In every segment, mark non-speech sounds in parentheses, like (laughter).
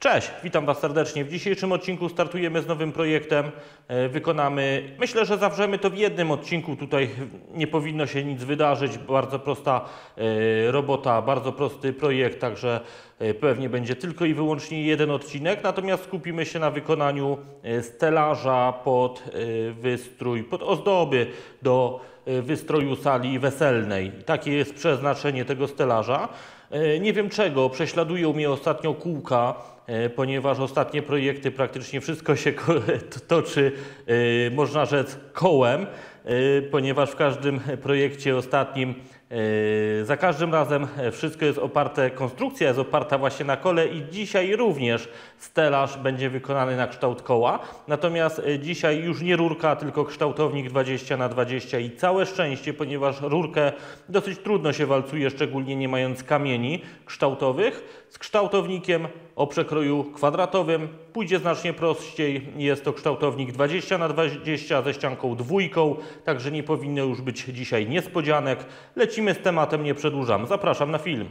Cześć, witam Was serdecznie. W dzisiejszym odcinku startujemy z nowym projektem. E, Wykonamy, myślę, że zawrzemy to w jednym odcinku. Tutaj nie powinno się nic wydarzyć. Bardzo prosta e, robota, bardzo prosty projekt, także e, pewnie będzie tylko i wyłącznie jeden odcinek. Natomiast skupimy się na wykonaniu stelaża pod wystrój, pod ozdoby do wystroju sali weselnej. Takie jest przeznaczenie tego stelaża. E, Nie wiem czego, prześladują mnie ostatnio kółka, e, ponieważ ostatnie projekty praktycznie wszystko się (laughs) toczy, e, można rzec, kołem, ponieważ w każdym projekcie ostatnim za każdym razem e, wszystko jest oparte, konstrukcja jest oparta właśnie na kole i dzisiaj również stelaż będzie wykonany na kształt koła. Natomiast e, dzisiaj już nie rurka, tylko kształtownik 20 na 20 i całe szczęście, ponieważ rurkę dosyć trudno się walcuje, szczególnie nie mając kamieni kształtowych. Z kształtownikiem o przekroju kwadratowym pójdzie znacznie prościej. Jest to kształtownik 20 na 20 ze ścianką dwójką, także nie powinno już być dzisiaj niespodzianek. Lecimy z tematem, nie przedłużam. Zapraszam na film.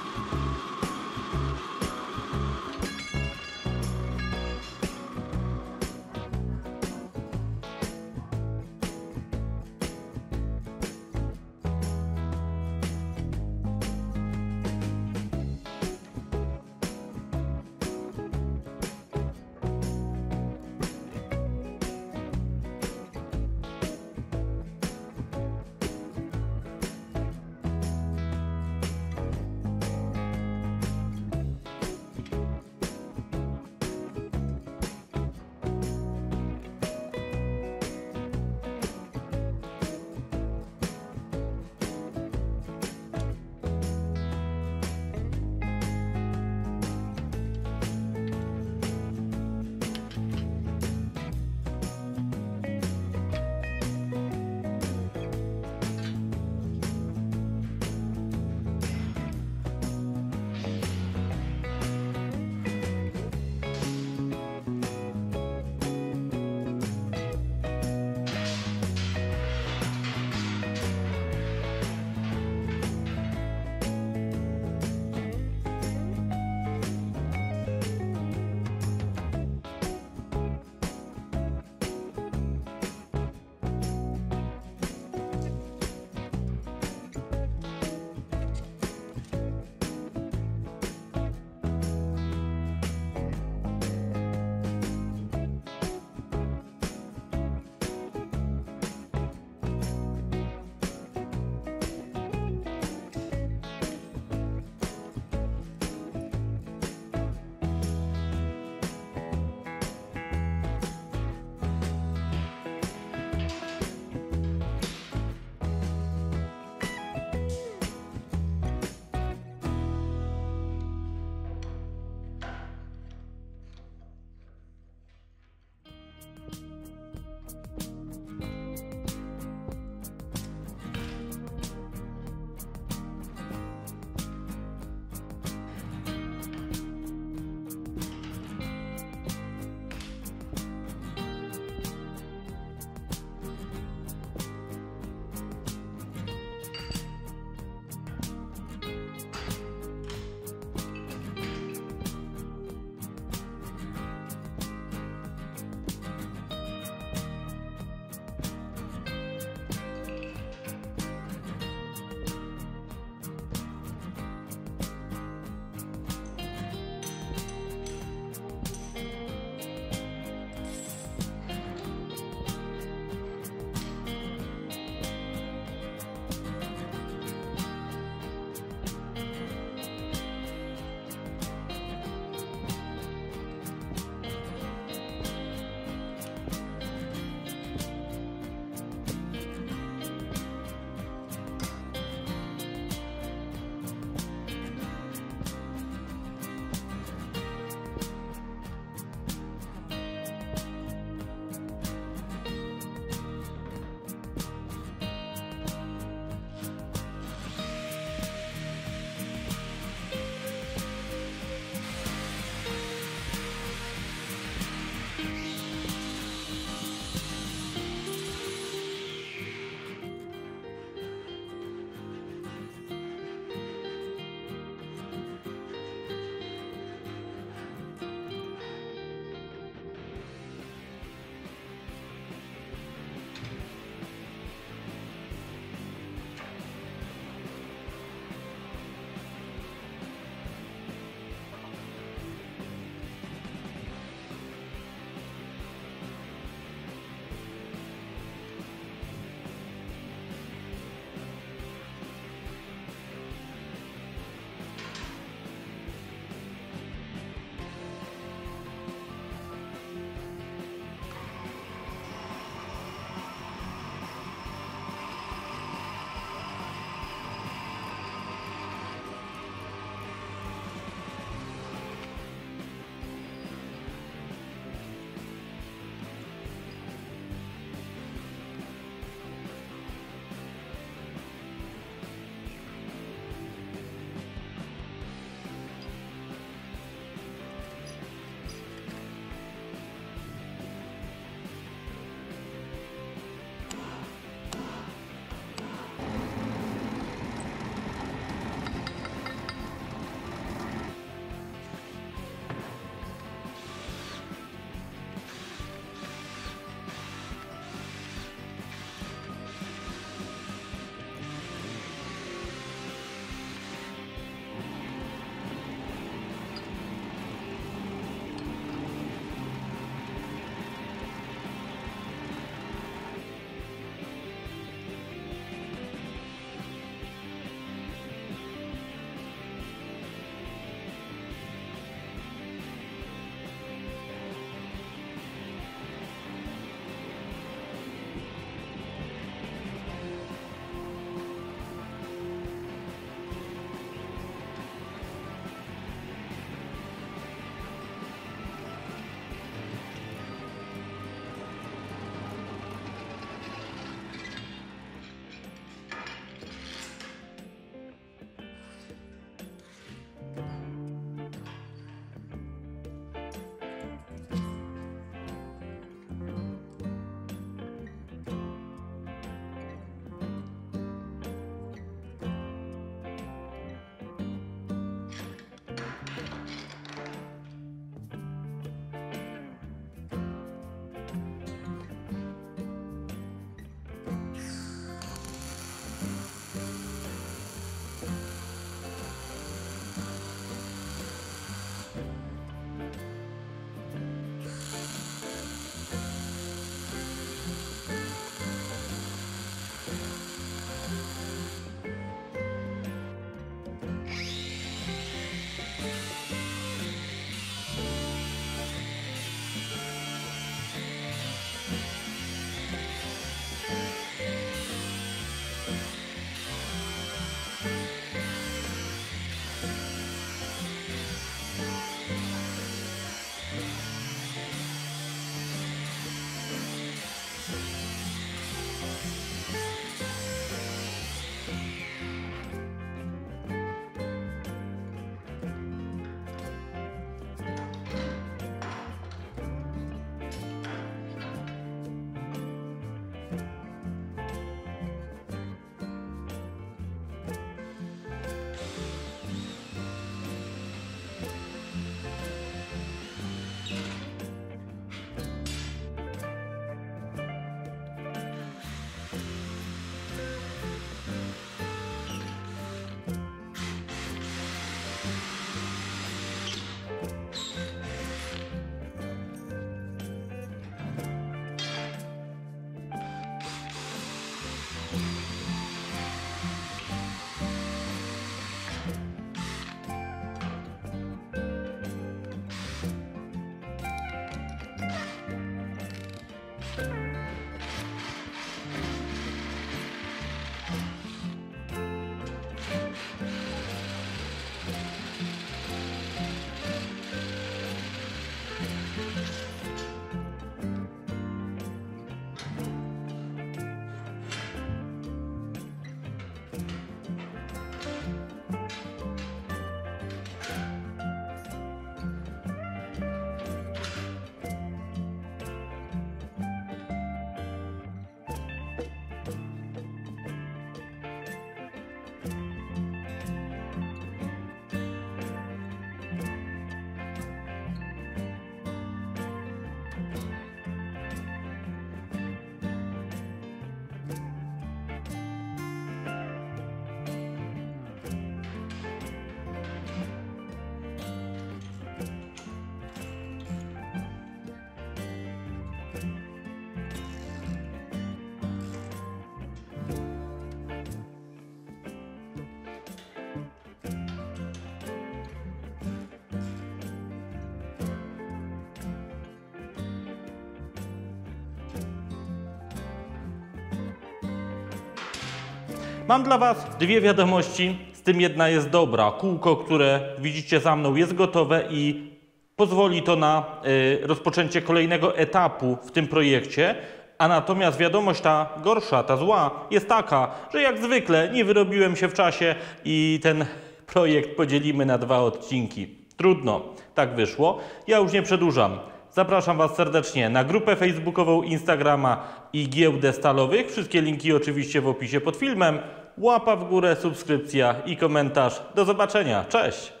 Mam dla Was dwie wiadomości, z tym jedna jest dobra. Kółko, które widzicie za mną jest gotowe i pozwoli to na y, rozpoczęcie kolejnego etapu w tym projekcie. A natomiast wiadomość ta gorsza, ta zła jest taka, że jak zwykle nie wyrobiłem się w czasie i ten projekt podzielimy na dwa odcinki. Trudno, tak wyszło. Ja już nie przedłużam. Zapraszam Was serdecznie na grupę facebookową, Instagrama i giełdę stalowych. Wszystkie linki oczywiście w opisie pod filmem. Łapa w górę, subskrypcja i komentarz. Do zobaczenia. Cześć!